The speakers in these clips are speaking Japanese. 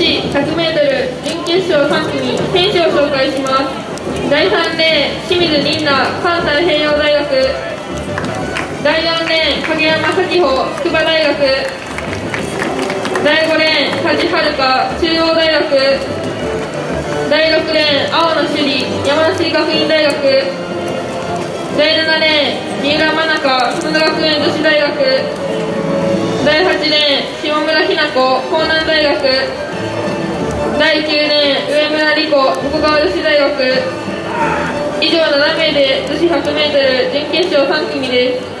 100m 準決勝3組選手を紹介します。第3レーン清水凛奈関西平洋大学。第4レーン影山咲穂筑波大学。第5レーン梶遥中央大学。第6レーン青野朱里山梨学院大学。第7レーン三浦真中園学園女子大学。第8レーン下村日奈子江南大学。第9年上村理子武川女子大学以上7名で女子 100m 準決勝3組です。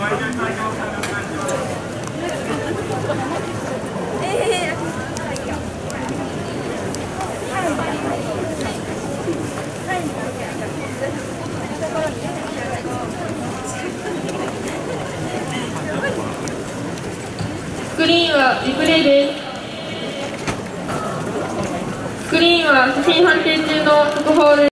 スクリーンはリプレイです。スクリーンは写真判定中の速報です。